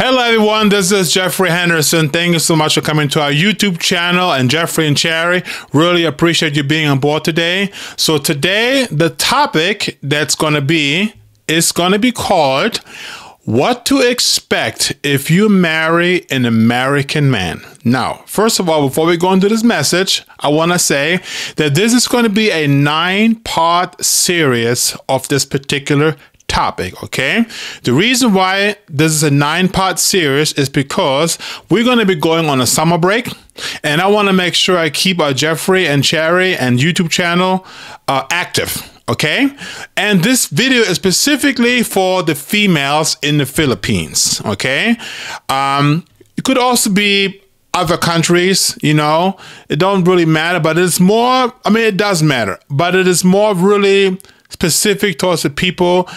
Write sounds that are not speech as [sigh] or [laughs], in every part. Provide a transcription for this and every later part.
everyone. This is Geoffrey Henderson. Thank you so much for coming to our YouTube channel and Geoffrey and Cherry. Really appreciate you being on board today. So today, the topic that's going to be is going to be called what to expect if you marry an American man. Now, first of all, before we go into this message, I want to say that this is going to be a nine part series of this particular topic, okay? The reason why this is a nine part series is because we're going to be going on a summer break. And I want to make sure I keep our Geoffrey and Cherry and YouTube channel uh, active okay? And this video is specifically for the females in the Philippines, okay? Um, it could also be other countries, you know, it don't really matter, but it's more, I mean, it does matter, but it is more really specific towards the people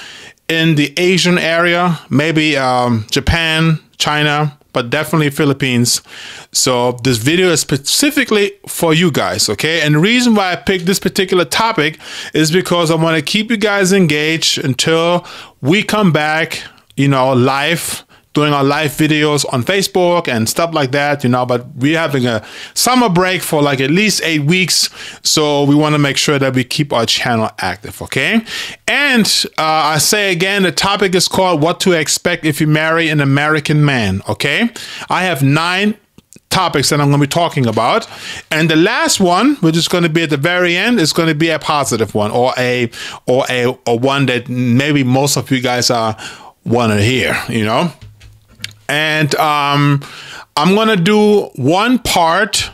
in the Asian area, maybe um, Japan, China, but definitely Philippines. So this video is specifically for you guys, okay? And the reason why I picked this particular topic is because I want to keep you guys engaged until we come back, you know, live doing our live videos on Facebook and stuff like that, you know. But we're having a summer break for like at least eight weeks. So we want to make sure that we keep our channel active, okay? And uh, I say again, the topic is called What to Expect If You Marry an American Man, okay? I have nine topics that I'm going to be talking about. And the last one, which is going to be at the very end, is going to be a positive one or a or a or one that maybe most of you guys are want to hear, you know and um, I'm gonna do one part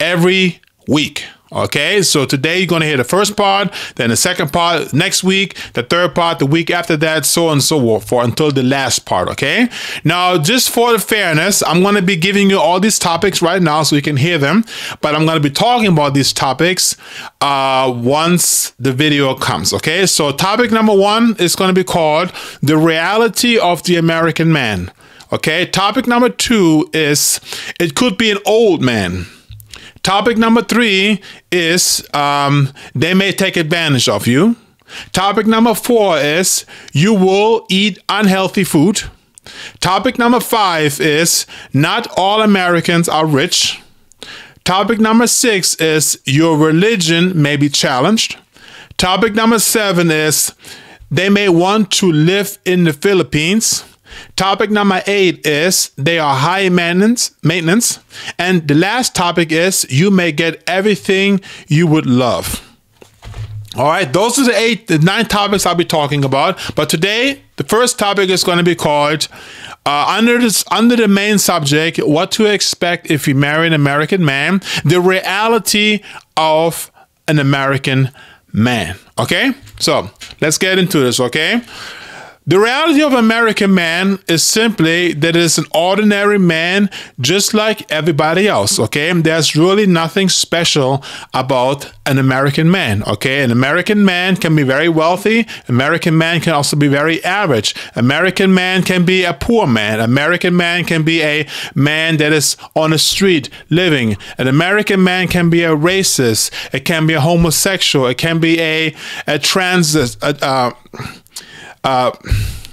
every week. Okay, so today you're gonna hear the first part, then the second part next week, the third part the week after that, so on and so forth until the last part. Okay, now just for the fairness, I'm gonna be giving you all these topics right now so you can hear them, but I'm gonna be talking about these topics uh, once the video comes. Okay, so topic number one is gonna be called the reality of the American man. Okay, topic number two is it could be an old man. Topic number three is um, they may take advantage of you. Topic number four is you will eat unhealthy food. Topic number five is not all Americans are rich. Topic number six is your religion may be challenged. Topic number seven is they may want to live in the Philippines. Topic number eight is they are high maintenance, maintenance. And the last topic is you may get everything you would love. All right, those are the eight, the nine topics I'll be talking about. But today, the first topic is going to be called uh, under this under the main subject, what to expect if you marry an American man, the reality of an American man. Okay, so let's get into this. Okay. The reality of American man is simply that it is an ordinary man just like everybody else, okay? And there's really nothing special about an American man, okay? An American man can be very wealthy, American man can also be very average. American man can be a poor man. American man can be a man that is on the street living. An American man can be a racist, it can be a homosexual, it can be a a trans uh, uh,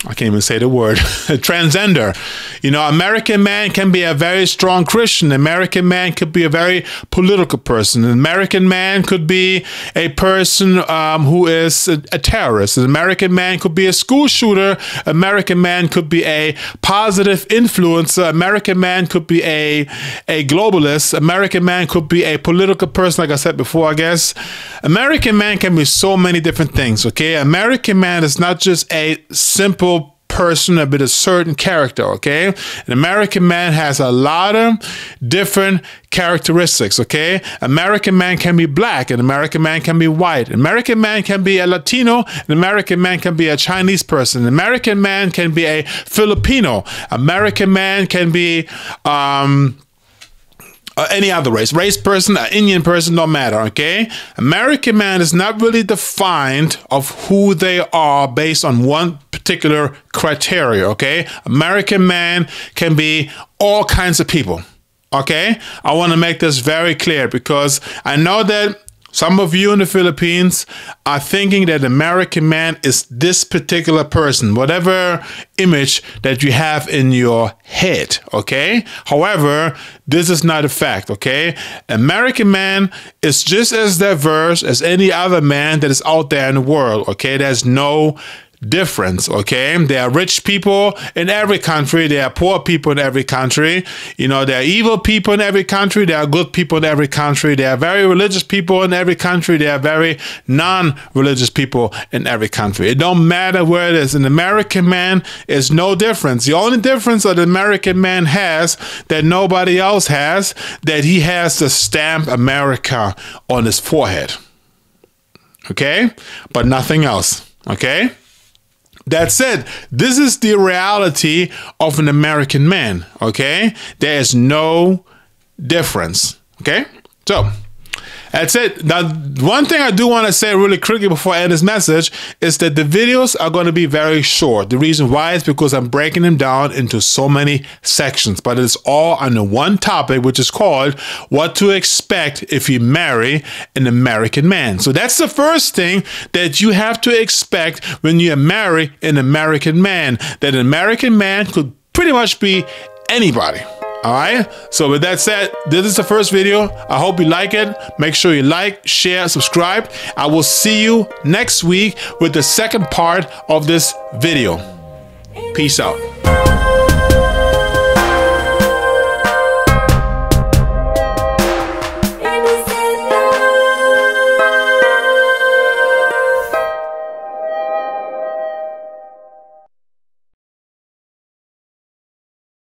I can't even say the word, [laughs] transgender. You know, American man can be a very strong Christian. American man could be a very political person. An American man could be a person um, who is a, a, terrorist. An American man could be a school shooter. American man could be a positive influencer. American man could be a, a globalist. American man could be a political person, like I said before, I guess. American man can be so many different things, okay? American man is not just a simple person a bit of certain character, okay? An American man has a lot of different characteristics, okay? American man can be black, an American man can be white, an American man can be a Latino, an American man can be a Chinese person, an American man can be a Filipino, American man can be um uh, any other race, race person, an Indian person, don't matter, okay? American man is not really defined of who they are based on one particular criteria, okay? American man can be all kinds of people, okay? I want to make this very clear because I know that Some of you in the Philippines are thinking that American man is this particular person, whatever image that you have in your head, okay? However, this is not a fact, okay? American man is just as diverse as any other man that is out there in the world, okay? There's no difference okay? There are rich people in every country. There are poor people in every country. You know there are evil people in every country. There are good people in every country. There are very religious people in every country. There are very non-religious people in every country. It don't matter where it is. An american man is no difference. The only difference that an american man has that nobody else has that he has the stamp america on his forehead. Okay? But nothing else. Okay that said, this is the reality of an American man, okay? There is no difference, okay? So, that's it. Now, one thing I do want to say really quickly before I end this message is that the videos are going to be very short. The reason why is because I'm breaking them down into so many sections, but it's all under one topic, which is called what to expect if you marry an American man. So that's the first thing that you have to expect when you marry an American man, that an American man could pretty much be anybody. All right. So with that said, this is the first video. I hope you like it. Make sure you like, share, subscribe. I will see you next week with the second part of this video. Peace out.